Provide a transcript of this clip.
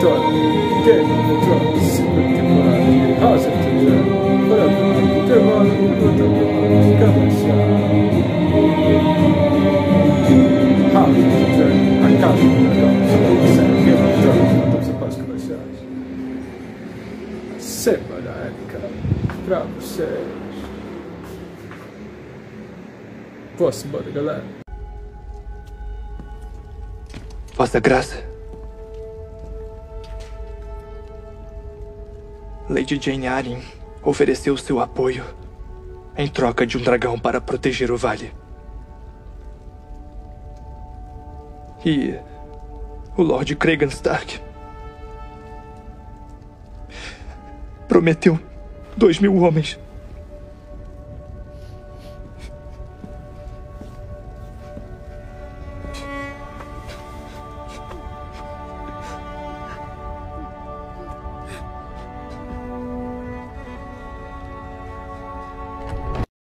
Torna Game of Thrones temporada de of the Dragon para intervalo e fica baixado. House of the Dragon, a casa do dragão, segunda série Game of Thrones, voltamos após comerciais. Semana épica pra vocês. Boa semana, galera. Vossa Graça. Lady Jane Arryn ofereceu seu apoio em troca de um dragão para proteger o vale. E o Lord Cregan Stark prometeu dois mil homens